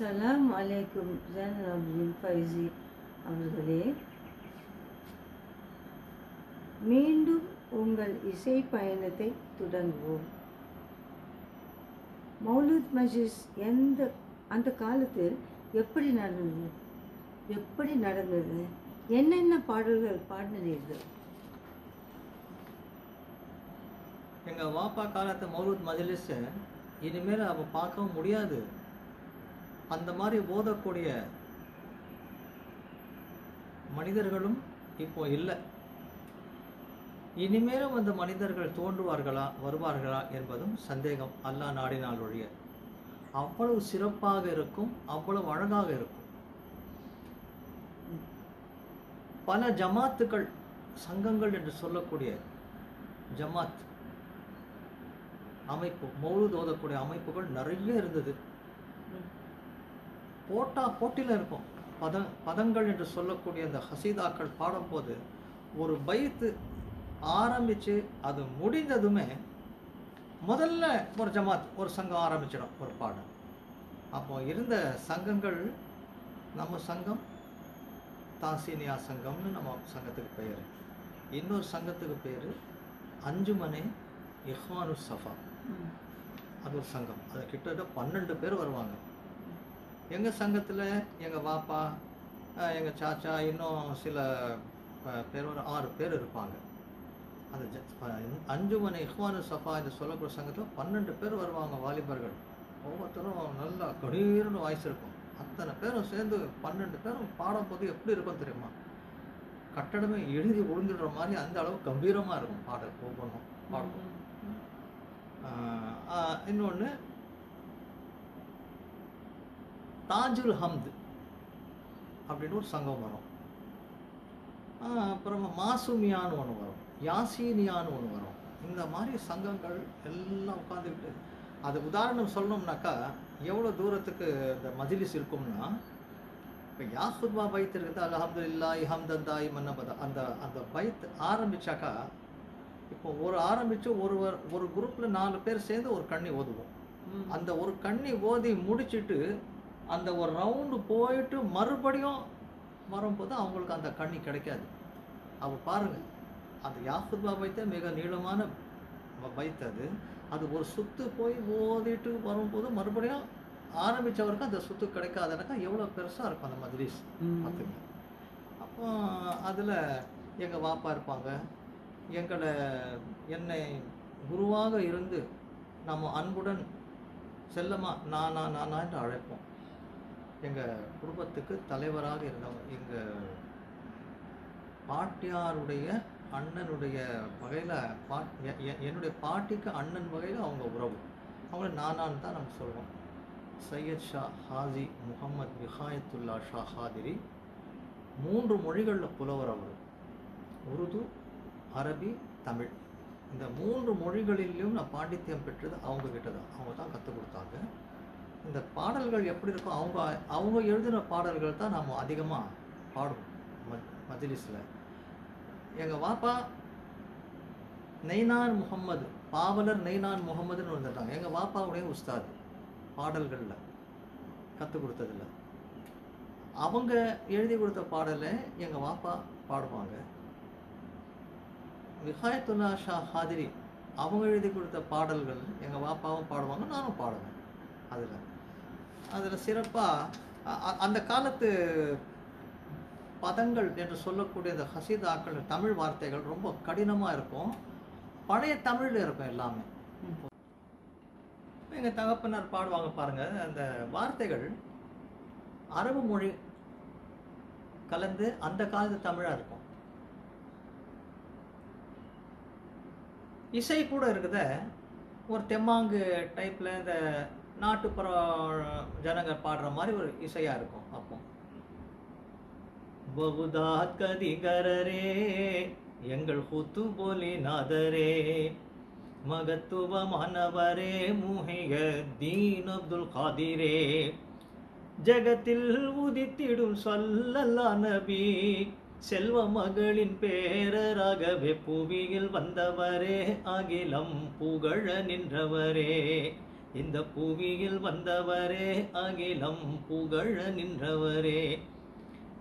அஸ்ஸலாம் அலைக்கும். ஜனபின் ஃபைசி அவர்களே மீண்டும் உங்கள் இசை பயணத்தை தொடங்குவோம். மௌலூத் மஜிஸ் எந்த அந்த காலத்தில் எப்படி நடந்தது? எப்படி நடந்தது? என்னென்ன பாடல்கள் பாடினீர்கள்? எங்கள் வாப்பா காலத்து மௌலூத் மஜிலிஸை இனிமேல் அவன் பார்க்கவும் முடியாது. அந்த மாதிரி ஓதக்கூடிய மனிதர்களும் இப்போ இல்லை. இனிமேலும் அந்த மனிதர்கள் தோன்றுவார்களா வருவார்களா என்பதும் சந்தேகம் அல்லாஹ் நாடினால் ஒழிய. அவ்வளவு சிறப்பாக இருக்கும் அவ்வளவு அழகாக இருக்கும். பல ஜமாத்துக்கள் சங்கங்கள் என்று சொல்லக்கூடிய ஜமாத் அமைப்பு மௌலு ஓதக்கூடிய அமைப்புகள் நிறைய இருந்தது. போட்டா போட்டியில் இருக்கும். பத பதங்கள் என்று சொல்லக்கூடிய அந்த ஹசீதாக்கள் பாடும்போது ஒரு பைத்து ஆரம்பித்து அது முடிந்ததுமே முதல்ல ஒரு ஜமாத் ஒரு சங்கம் ஆரம்பிச்சிடும் ஒரு பாடம் அப்போ இருந்த சங்கங்கள் நம்ம சங்கம் தாசினியா சங்கம்னு நம்ம சங்கத்துக்கு பெயர். இன்னொரு சங்கத்துக்கு பேர் அஞ்சுமனே இஹ்வானு சஃபா. அது ஒரு சங்கம். அது கிட்டத்தட்ட பன்னெண்டு பேர் வருவாங்க. எங்கள் சங்கத்தில் எங்கள் வாப்பா எங்கள் சாச்சா இன்னும் சில பேர் ஒரு ஆறு பேர் இருப்பாங்க. அந்த அஞ்சுமனை இஹ்வானு சஃபா என்று சொல்லக்கூடிய சங்கத்தில் பன்னெண்டு பேர் வருவாங்க வாலிபர்கள். ஒவ்வொருத்தரும் நல்லா கணீர்னு வாய்ஸ் இருக்கும். அத்தனை பேரும் சேர்ந்து பன்னெண்டு பேரும் பாடும்போது எப்படி இருக்கும் தெரியுமா? கட்டடமே எழுதி விழுந்துடுற மாதிரி அந்த அளவு கம்பீரமாக இருக்கும் பாடல் ஒவ்வொன்றும் பாடுவோம் இன்னொன்று தாஜுல் ஹம்து அப்படின்னு ஒரு சங்கம் வரும். அப்புறமா மாசுமியான்னு ஒன்று வரும். யாசீனியான்னு ஒன்று வரும். இந்த மாதிரி சங்கங்கள் எல்லாம் உட்காந்துக்கிட்டு அது உதாரணம் சொல்லணும்னாக்கா எவ்வளோ தூரத்துக்கு இந்த மஜ்லிஸ் இருக்கும்னா இப்போ யாஹுத்பா பைத் இருக்குது அல்ஹம்துலில்லாஹி ஹம்தந்தாய் மன்னபதா அந்த அந்த பைத் ஆரம்பிச்சாக்கா இப்போ ஒரு ஆரம்பித்து ஒருவர் ஒரு குரூப்பில் நாலு பேர் சேர்ந்து ஒரு கண்ணி ஓதுவோம். அந்த ஒரு கண்ணி ஓதி முடிச்சிட்டு அந்த ஒரு ரவுண்டு போயிட்டு மறுபடியும் வரும்போது அவங்களுக்கு அந்த கண்ணி கிடைக்காது. அவ பாருங்க அந்த யாஃபுத்பா பைத்த மிக நீளமான பைத் அது ஒரு சுத்து போய் ஓதிட்டு வரும்போது மறுபடியும் ஆரம்பிச்சவருக்கு அந்த சுத்து கிடைக்காதுனாக்கா எவ்வளோ பெருசாக இருக்கும் அந்த மஜ்லிஸ். பார்த்துங்க அப்போ அதில் எங்கள் வாப்பா இருப்பாங்க. எங்களை என்னை குருவாக இருந்து நம்ம அன்புடன் செல்லமா நானா நானா என்று அழைப்போம். எங்கள் குடும்பத்துக்கு தலைவராக இருந்தவங்க எங்கள் பாட்டியாருடைய அண்ணனுடைய வகையில் பாட் என்னுடைய பாட்டிக்கு அண்ணன் வகையில் அவங்க உறவு. அவங்கள நானான்னு தான் நம்ம சொல்லுவோம் சையத் ஷா ஹாஜி முகமது விஹாயத்துல்லா ஷா ஹாதிரி மூன்று மொழிகளில் புலவர் அவர். உருது அரபி தமிழ். இந்த மூன்று மொழிகளிலும் நான் பாண்டித்யம் பெற்றது அவங்க கிட்ட தான் அவங்க தான் கற்றுக் கொடுத்தாங்க. இந்த பாடல்கள் எப்படி இருக்கும் அவங்க அவங்க எழுதின பாடல்கள் தான் நாம் அதிகமாக பாடுவோம் மத் மஜ்லிஸில். எங்கள் வாப்பா நெய்னான் முகம்மது பாவலர் நெய்னான் முகம்மதுன்னு வந்துட்டாங்க எங்கள் வாப்பாவுடைய உஸ்தாது பாடல்களில் கற்றுக் கொடுத்ததில்ல அவங்க எழுதி கொடுத்த பாடலை எங்கள் வாப்பா பாடுவாங்க. விஹாயத்துல்லா ஷா ஹாதிரி அவங்க எழுதி கொடுத்த பாடல்கள் எங்கள் வாப்பாவும் பாடுவாங்க நானும் பாடுவேன் அதில். அதில் சிறப்பாக அந்த காலத்து பதங்கள் என்று சொல்லக்கூடிய இந்த ஹசீதாக்கள் தமிழ் வார்த்தைகள் ரொம்ப கடினமாக இருக்கும். பழைய தமிழில் இருக்கும் எல்லாமே. எங்கள் தகப்பனார் பாடுவாங்க பாருங்க அந்த வார்த்தைகள் அரபு மொழி கலந்து அந்த காலத்து தமிழாக இருக்கும். இசை கூட இருக்குத. ஒரு தெம்மாங்கு டைப்பில் இந்த நாட்டுப்புற ஜனங்க பாடுற மாதிரி ஒரு இசையாக இருக்கும் அப்போ. பகுதா கதிகரரே எங்கள் கூத்து போலி நாதரே மகத்துவமானவரே முஹிய தீன் அப்துல் காதிரே ஜகத்தில் உதித்திடும் சொல்லல்லா நபி செல்வ மகளின் பேரராகவே புவியில் வந்தவரே அகிலம் புகழ நின்றவரே. இந்த புவியில் வந்தவரே அகிலம் புகழ நின்றவரே.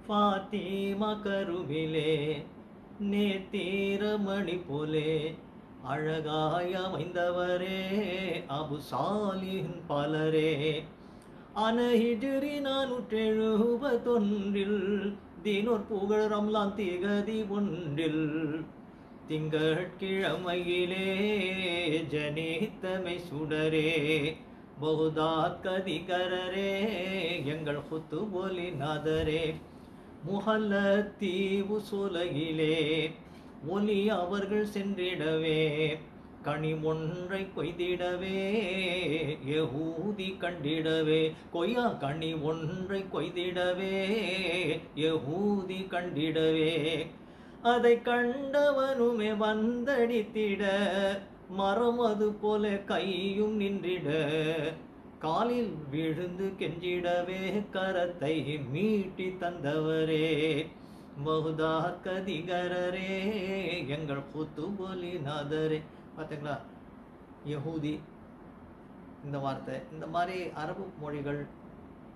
ஃபாத்திமா கருவிலே நேத்தீரமணி போலே அழகாய் அமைந்தவரே அபு சாலின் பலரே. அனஹிஜிரி நானூற்றெழுபத்தொன்றில் தினோர் புகழ் ரம்லான் திகதி ஒன்றில் திங்கட்கிழமையிலே ஜனித்தமை சுடரே பகுதாத் கதிகரரே எங்கள் குத்து போலி நாதரே முஹலத்தீமு சோலகிலே ஒலி அவர்கள் சென்றிடவே கனி ஒன்றை கொய்திடவே யகூதி கண்டிடவே. கொய்யா கனி ஒன்றை கொய்திடவே யகூதி கண்டிடவே. அதை கண்டவனுமே வந்தடித்திட மரம் அது போல கையும் நின்றிட. காலில் விழுந்து கெஞ்சிடவே கரத்தை மீட்டி தந்தவரே பகுதா கதிகரரே எங்கள் புத்து போலி நாதரே. பார்த்தீங்களா யகூதி இந்த வார்த்தை இந்த மாதிரி அரபு மொழிகள்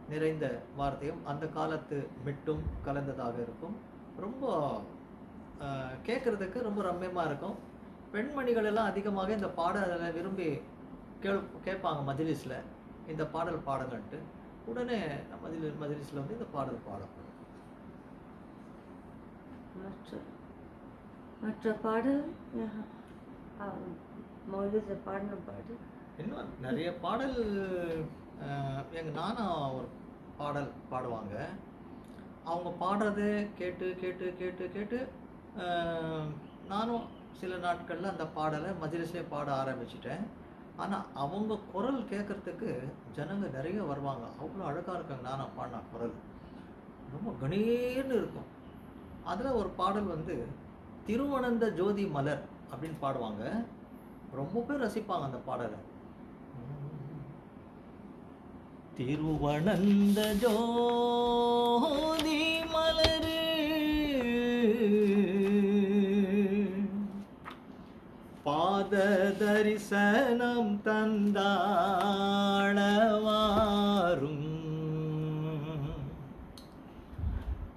நிறைந்த வார்த்தையும் அந்த காலத்து மிட்டும் கலந்ததாக இருக்கும். ரொம்ப கேட்குறதுக்கு ரொம்ப ரம்யமாக இருக்கும். பெண்மணிகள் எல்லாம் அதிகமாக இந்த பாடலை விரும்பி கேள் கேட்பாங்க மஜ்லிஸில். இந்த பாடல் பாடுங்கன்ட்டு. உடனே மஜ்லி மஜ்லிஸில் வந்து இந்த பாடல் பாடப்படும். மற்ற மற்ற பாடல்? மௌலித பாடின பாடு இன்னும் நிறைய பாடல் எங்கள் நானா ஒரு பாடல் பாடுவாங்க. அவங்க பாடுறதை கேட்டு கேட்டு கேட்டு கேட்டு நானும் சில நாட்களில் அந்த பாடலை மஜிலிஸ்லேயே பாட ஆரம்பிச்சிட்டேன். ஆனால் அவங்க குரல் கேட்குறதுக்கு ஜனங்க நிறைய வருவாங்க. அவ்வளோ அழகாக இருக்காங்க. நானும் பாடின குரல். ரொம்ப கணீர்னு இருக்கும். அதில் ஒரு பாடல் வந்து திருவனந்த ஜோதி மலர் அப்படின்னு பாடுவாங்க. ரொம்ப பேர் ரசிப்பாங்க அந்த பாடலை. திருவனந்த ஜோதி பாத தரிசனம் தந்தாழவாரும்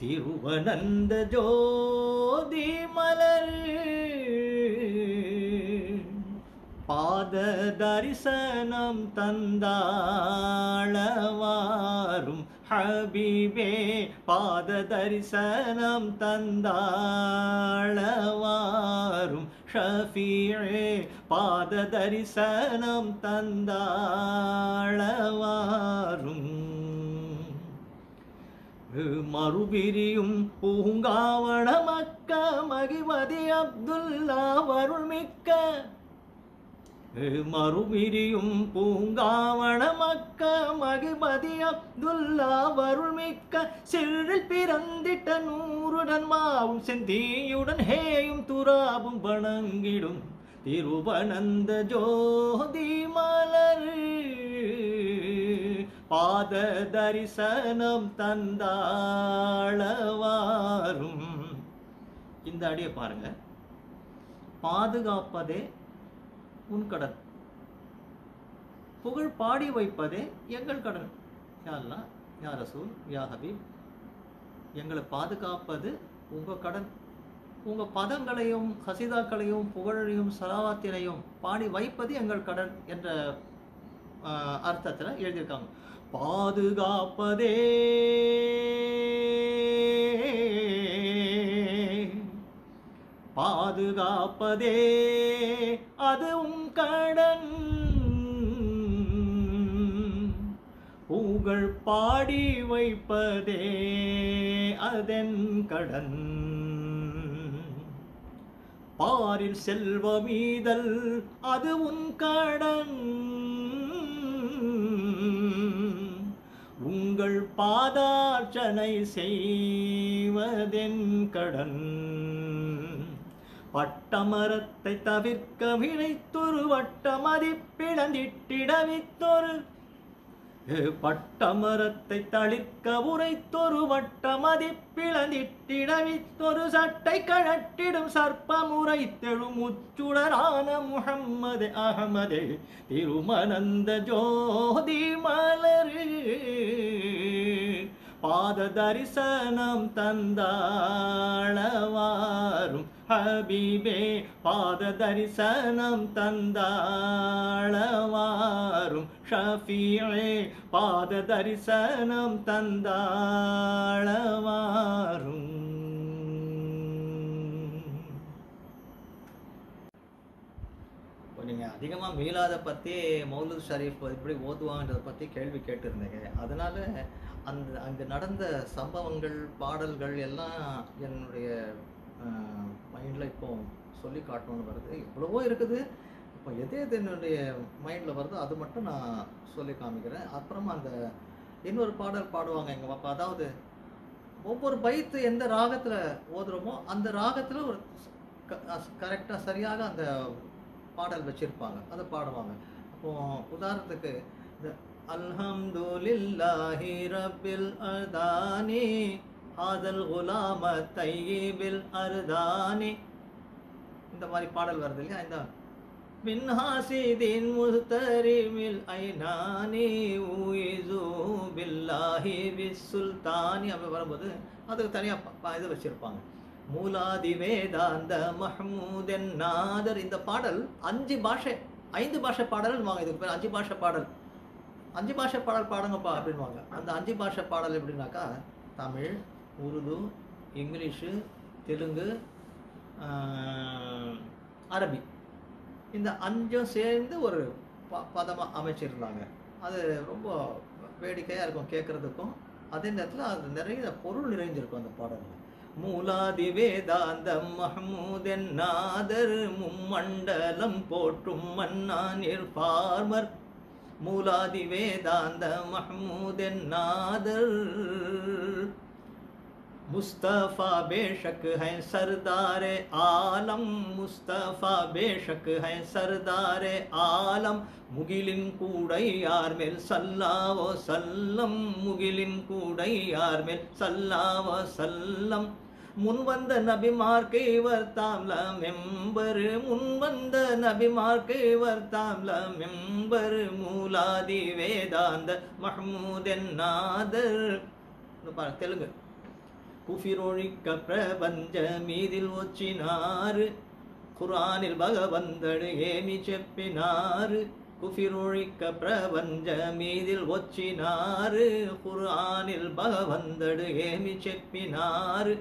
திருவனந்த ஜோதி மலர். பாத தரிசனம் தந்தாழவாரும் ஹபீபே பாத தரிசனம் தந்தாழவாரும் ஷஃபீழே பாத தரிசனம் தந்தாழவாரும் மறுபிரியும் பூங்காவன மக்க மகிமதி அப்துல்லா வருள்மிக்க மறுபிரியும் பூங்காவன மக்க மகிபதி அப்துல்லா வருள்மிக்க சிறில் பிறந்திட்ட நூறுடன் மாவும் செந்தியுடன் ஹேயும் துராவும் வணங்கிடும் திருவனந்த ஜோதி மலர் பாத தரிசனம் தந்தாழவாரும் இந்த அடியை பாருங்க. பாதுகாப்பதே உன் கடன். புகழ் பாடி வைப்பதே எங்கள் கடன். யாரெல்லாம்? அல்லாஹ் யா ரசூல் யா ஹபீப். எங்களை பாதுகாப்பது உங்கள் கடன். உங்கள் பதங்களையும் ஹசிதாக்களையும் புகழையும் சலாவாத்தினையும் பாடி வைப்பது எங்கள் கடன் என்ற அர்த்தத்தில் எழுதியிருக்காங்க. பாதுகாப்பதே பாதுகாப்பதே. அதுவும் கடன். புகழ் பாடி வைப்பதே அதன் கடன். பாரில் செல்வமீதல் அது உன் கடன். உங்கள் பாதார்ச்சனை செய்வதென் கடன். பட்டமரத்தை தவிர்க்க வினைத்தொரு வட்டமதி பிளந்திட்டிடவித்தொரு பட்டமரத்தை தளிர்க்க உரைத்தொரு வட்டமதி பிளந்திட்டிடவித்தொரு சட்டை கழட்டிடும் சர்ப்பமுறை தெழுமுச்சுடரான முகம்மது அகமது திருமணந்த ஜோதி மலரு. பாத தரிசனம் தந்தாழவாரும் ஹபீபே பாத தரிசனம் தந்தாழவாரும் ஷஃபியே பாத தரிசனம் தந்தாழவாரும் அதிகமாக மீளாத பற்றி மௌலூத் ஷரீஃப் எப்படி ஓதுவாங்கன்றதை பற்றி கேள்வி கேட்டிருந்தீங்க. அதனால் அந்த அங்கே நடந்த சம்பவங்கள் பாடல்கள் எல்லாம் என்னுடைய மைண்டில் இப்போ சொல்லி காட்டணும்னு வருது. எவ்வளவோ இருக்குது. இப்போ எது எது என்னுடைய மைண்டில் வருதோ அது மட்டும் நான் சொல்லி காமிக்கிறேன். அப்புறமா அந்த இன்னொரு பாடல் பாடுவாங்க எங்கள் பாப்பா அதாவது ஒவ்வொரு பைத்து எந்த ராகத்தில் ஓதுறோமோ அந்த ராகத்தில் ஒரு கரெக்டாக சரியாக அந்த பாடல் வச்சுருப்பாங்க. அதை பாடுவாங்க. அப்போ உதாரணத்துக்கு இந்த அல்ஹம்துலில்லாஹி ரப்பில் அர்தானி ஆதல் குலாம தையிபில் அர்தானி இந்த மாதிரி பாடல் வருது இல்லையா? இந்த மின்ஹாசிதின் முஸ்தரிமில் ஐநானி உயிசு பில்லாஹி பிஸ்ஸுல்தானி அப்படி வரும்போது அதுக்கு தனியாக இது வச்சுருப்பாங்க. மூலாதி வேதாந்த மஹமூதன் நாதர் இந்த பாடல் அஞ்சு பாஷை ஐந்து பாஷை பாடல் வாங்க. இதுக்கு பேர் அஞ்சு பாஷை பாடல். அஞ்சு பாஷை பாடல் பாடுங்கப்பா அப்படின்வாங்க அந்த அஞ்சு பாஷை பாடல் எப்படின்னாக்கா தமிழ் உருது இங்கிலீஷு தெலுங்கு அரபி. இந்த அஞ்சும் சேர்ந்து ஒரு ப பதமாக அமைச்சிருந்தாங்க. அது ரொம்ப வேடிக்கையாக இருக்கும் கேட்குறதுக்கும் அதே நேரத்தில் அது நிறைய பொருள் நிறைஞ்சிருக்கும் அந்த பாடலில். மூலாதி வேதாந்தம் மஹமூதன் நாதர் மும்மண்டலம் போற்றும் மன்னானிர் பார்மர். மூலாதி வேதாந்த மஹமூதன் நாதர். முஸ்தஃபா பேஷக் ஹை சர்தார் ஆலம். முஸ்தஃபா பேஷக் ஹை சர்தார் ஆலம். முகிலின் கூடை யார் மேல் சல்லாவோ சல்லம். முகிலின் கூடை யார் மேல் சல்லாவோ சல்லம். முன்வந்த நபிமார்க்கை வர்த்தாம்லாம் எம்பரு முன்வந்த நபிமார்க்கை வர்த்தாம்லாம் எம்பரு மூலாதி வேதாந்த மஹமூதன் நாதர் தெலுங்கு. குஃபிரொழிக்க பிரபஞ்ச மீதில் ஒச்சினாரு குரானில் பகவந்தடு ஏமி செப்பினாரு குஃபிரொழிக்க பிரபஞ்ச மீதில் ஒச்சினாரு குரானில் பகவந்தடு ஏமி செப்பினாரு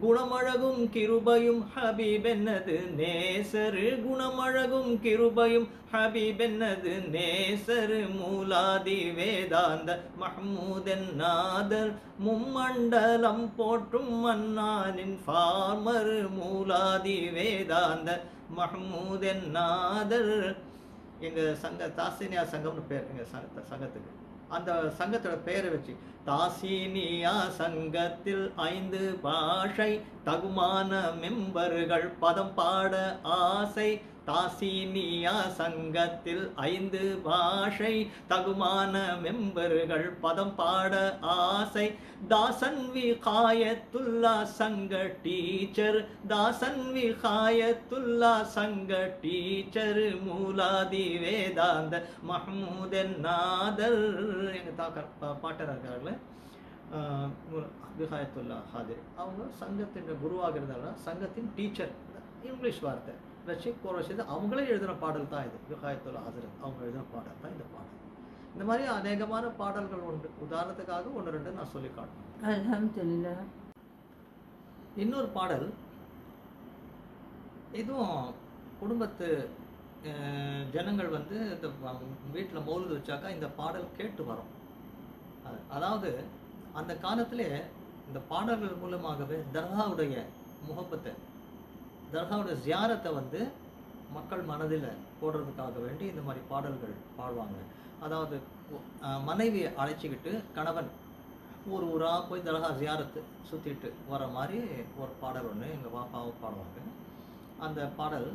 குணமழகும் கிருபையும் ஹபீபென்னது நேசரு குணமழகும் கிருபையும் ஹபீபென்னது நேசரு மூலாதி வேதாந்த மஹ்மூதன் நாதர் மும்மண்டலம் போற்றும் மன்னானின் ஃபார்மர் மூலாதி வேதாந்த மஹ்மூதன் நாதர் எங்கள் சங்க தாசினியா சங்கம்னு பேர் எங்கள் சங்கத்துக்கு அந்த சங்கத்தோட பெயரை வச்சு தாசினியா சங்கத்தில் ஐந்து பாஷை தகுமான மெம்பர்கள் பதம் பாட ஆசை தாசினியா சங்கத்தில் ஐந்து பாஷை தகுமான மெம்பர்கள் பதம் பாட ஆசை. தாசன் விகாயத்துல்லா சங்க டீச்சர் தாசன் விகாயத்துல்லா சங்க டீச்சர் மூலாதி வேதாந்த மஹமூதன் நாதர். எங்கள் தாக்கர் பாட்டர் இருக்காங்களே விகாயத்துல்லா ஹாதிர். அவங்க சங்கத்தின் குருவாக இருந்தாலும் சங்கத்தின் டீச்சர். இங்கிலீஷ் வார்த்தை. வச்சு கோர செய்து அவங்களே எழுதின பாடல் தான் இது. விகாயத்துல்லா ஹாதிரத் அவங்க எழுதின பாடல் தான் இந்த பாடல். இந்த மாதிரி அநேகமான பாடல்கள் உண்டு. உதாரணத்துக்காக ஒன்று ரெண்டு நான் சொல்லி காட்டுறேன். இன்னொரு பாடல் இதுவும் குடும்பத்து ஜனங்கள் வந்து இந்த வீட்டில் மௌலுது வச்சாக்கா இந்த பாடல் கேட்டு வரும். அது- அதாவது அந்த காலத்திலே இந்த பாடல்கள் மூலமாகவே தர்காவுடைய முகப்பத்தை தர்காவுடைய ஜியாரத்தை வந்து மக்கள் மனதில் போடுறதுக்காக வேண்டி இந்த மாதிரி பாடல்கள் பாடுவாங்க. அதாவது மனைவியை அழைச்சிக்கிட்டு கணவன் ஊர் ஊராக போய் தர்கா ஜியாரத்து சுற்றிட்டு வர மாதிரி ஒரு பாடல் ஒன்று எங்கள் பாப்பாவும் பாடுவாங்க. அந்த பாடல்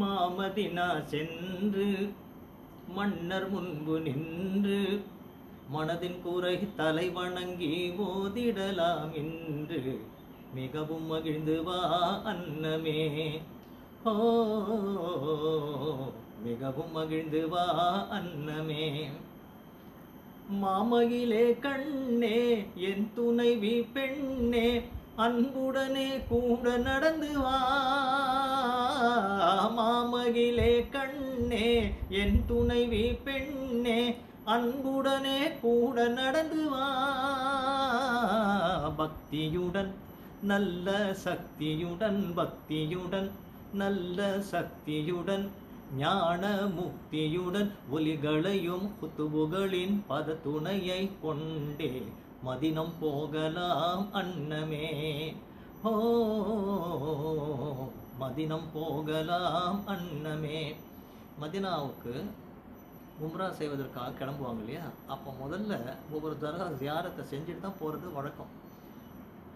மாமதினா சென்று மன்னர் முன்பு நின்று மனதின் குறை தலை வணங்கி ஓதிடலாம் என்று மிகவும் மகிழ்ந்து வா அன்னமே. ஓ மிகவும் மகிழ்ந்து வா அன்னமே. மாமகிலே கண்ணே என் துணைவி பெண்ணே அன்புடனே கூட நடந்து வா. மாமகிலே கண்ணே என் துணைவி பெண்ணே அன்புடனே கூட நடந்து வா. பக்தியுடன் நல்ல சக்தியுடன் பக்தியுடன் நல்ல சக்தியுடன் ஞான முக்தியுடன் ஒலிகளையும் குத்துபுகளின் பதத்துணையை கொண்டே மதினம் போகலாம் அன்னமே. ஓ மதினம் போகலாம் அன்னமே. மதினாவுக்கு உம்ரா செய்வதற்காக கிளம்புவாங்க இல்லையா? அப்போ முதல்ல ஒவ்வொரு தர ஜியாரத்தை செஞ்சுட்டு தான் போகிறது வழக்கம்.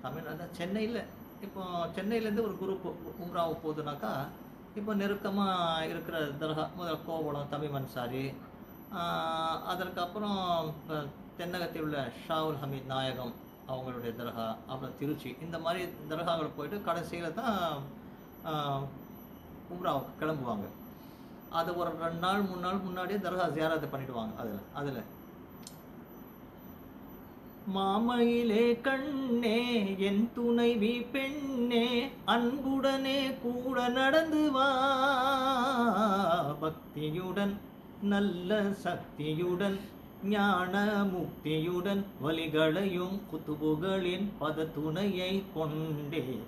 தமிழ்நாடு சென்னையில் இப்போ சென்னையிலேருந்து ஒரு குரூப் உம்ராவுக்கு போகுதுனாக்கா இப்போ நெருக்கமாக இருக்கிற தர்கா முதல்ல கோவளம் தமிழ் மன்சாரி அதற்கப்புறம் இப்போ தென்னகத்தில் உள்ள ஷாவுல் ஹமீத் நாயகம் அவங்களுடைய தர்கா அப்புறம் திருச்சி இந்த மாதிரி தர்காவில் போயிட்டு கடைசியில் தான் உம்ராவுக்கு கிளம்புவாங்க. அது ஒரு ரெண்டு நாள் மூணு நாள் முன்னாடியே தர்கா ஜியாரத்தை பண்ணிவிடுவாங்க அதில் அதில். மாமையிலே கண்ணே என் துணைவி பெண்ணே அன்புடனே கூட நடந்து வா. பக்தியுடன் நல்ல சக்தியுடன் ஞான முக்தியுடன் வலிகளையும் குத்துபுகளின் பதத்துணையை கொண்டே.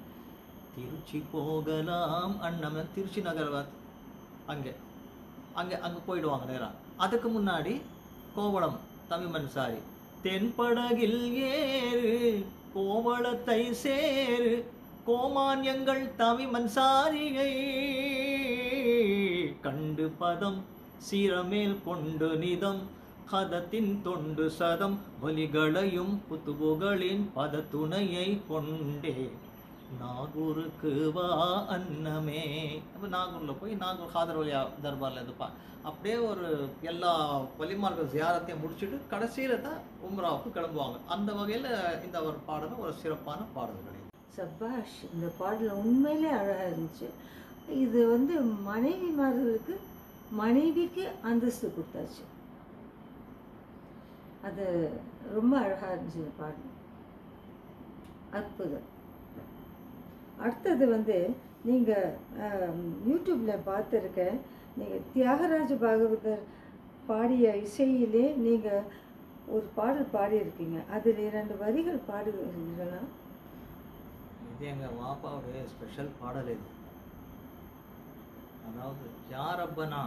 திருச்சி போகலாம். அண்ணமன் திருச்சி நகர்வாத் அங்கே. அங்கே அங்கே போயிடுவாங்க நேரம் அதுக்கு முன்னாடி கோவளம் தமிழ் சாரி. தென்படகில் ஏறு கோவளத்தை சேரு கோமான்யங்கள் தமிமன் சாரிகை கண்டு பதம் சிரமேல் கொண்டு நிதம் கதத்தின் தொண்டு சதம் வலிகளையும் புத்துபுகளின் பதத்துணையை கொண்டே நாகூருக்கு வா அன்னமே. அப்போ நாகூரில் போய் நாகூர் ஹாதர் வழியா தர்பாரில் இருந்துப்பா அப்படியே ஒரு எல்லா வழிமார்கள் ஜியாரத்தையும் முடிச்சுட்டு கடைசியில் தான் உம்ராவுக்கு கிளம்புவாங்க. அந்த வகையில் இந்த ஒரு பாடலும் ஒரு சிறப்பான பாடல்கள். சபாஷ் இந்த பாடல் உண்மையிலே அழகாக இருந்துச்சு. இது வந்து மனைவிமார்களுக்கு மனைவிக்கு அந்தஸ்து கொடுத்தாச்சு. அது ரொம்ப அழகாக இருந்துச்சு இந்த பாடல். அற்புதம். அடுத்தது வந்து நீங்கள் யூடியூப்பில் பார்த்துருக்கேன் நீங்கள் தியாகராஜ பாகவதர் பாடிய இசையிலே நீங்கள் ஒரு பாடல் பாடியிருக்கீங்க. அதில் இரண்டு வரிகள் பாடுவீர்களா? இது எங்கள் வாப்பாவுடைய ஸ்பெஷல் பாடல் இது. அதாவது யாரப்பனா?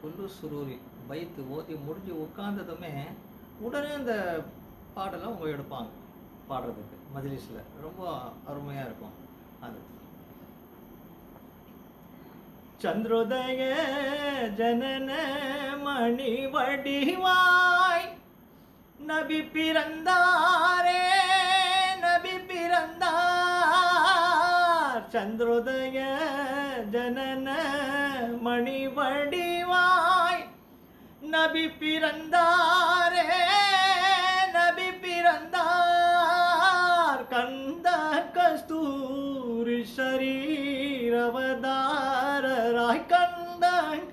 குல்லு சுரூரி வைத்து ஓதி முடிஞ்சு உட்காந்ததுமே உடனே அந்த பாடலை அவங்க எடுப்பாங்க பாடுறதுக்கு மஜ்லிஸில். ரொம்ப அருமையாக இருக்கும். அது. சந்திரோதய ஜனன மணி வடிவாய் நபி பிறந்தாரே நபி பிறந்தார். சந்திரோதய ஜனன மணி வடிவாய் நபி பிறந்தாரே ശരീരവതാരായി കണ്ട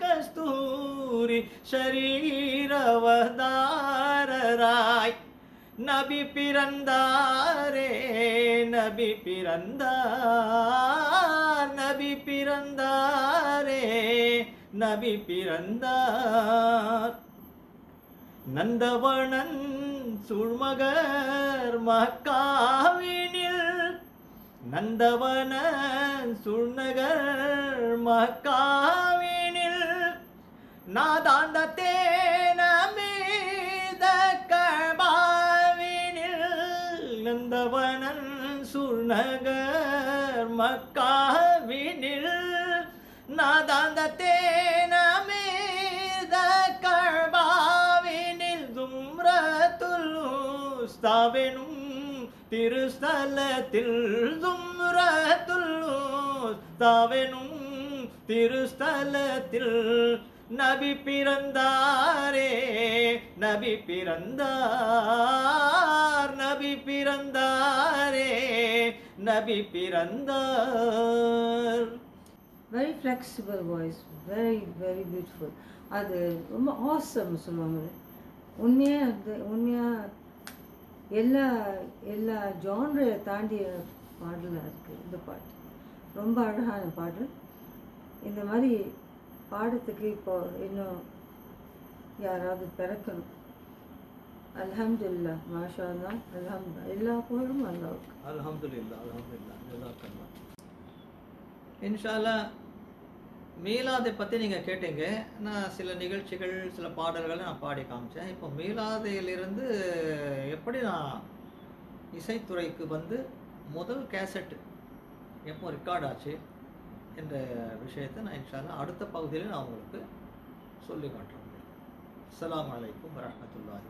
കസ്തൂരി ശരീരവതാരായി நபி பிறந்தாரே நபி பிறந்தார் நபி பிறந்தாரே நபி பிறந்தார். நந்தவணன் சுழ்மகர் மக்காவினில் நந்தவன சுழ்நகர் மக்காவினில் நாதாந்த தேனமீத கபாவினில் நந்தவனன் சுழ்நகர் மக்காவினில் நாதாந்த தேனமீத கபாவினில் தும்ரத்துல் ஸ்தாவெனும் திருஸ்தலத்தில் தாவெனும் திருஸ்தலத்தில் நபி பிறந்தாரே நபி பிறந்தார் நபி பிறந்தாரே நபி பிறந்தார். Very flexible voice very very beautiful அது ரொம்ப ஆசம் சொல்லுவாங்க உண்மையாக உண்மையாக எல்லா எல்லா ஜான்ரையை தாண்டிய பாடலாக இருக்குது இந்த பாட்டு. ரொம்ப அழகான பாடல். இந்த மாதிரி பாடத்துக்கு இப்போ இன்னும் யாராவது பிறக்கணும். அல்ஹம்துல்லா மாஷா அல்லாஹ் அல்ஹம்து எல்லா புகழும் அல்லாவுக்கு. அல்ஹம்துலில்லாஹ் அல்ஹம்துலில்லாஹ். இன்ஷால்லா மீலாதை பற்றி நீங்கள் கேட்டீங்க. நான் சில நிகழ்ச்சிகள் சில பாடல்களை நான் பாடி காமிச்சேன். இப்போ மீலாதையிலிருந்து எப்படி நான் இசைத்துறைக்கு வந்து முதல் கேசட்டு எப்போ ரெக்கார்ட் ஆச்சு என்ற விஷயத்தை நான் இன்ஷால்லா அடுத்த பகுதியில் நான் உங்களுக்கு சொல்லி காட்டுறேன். அஸ்லாம் அலைக்கும் வரமத்துல்லாஹி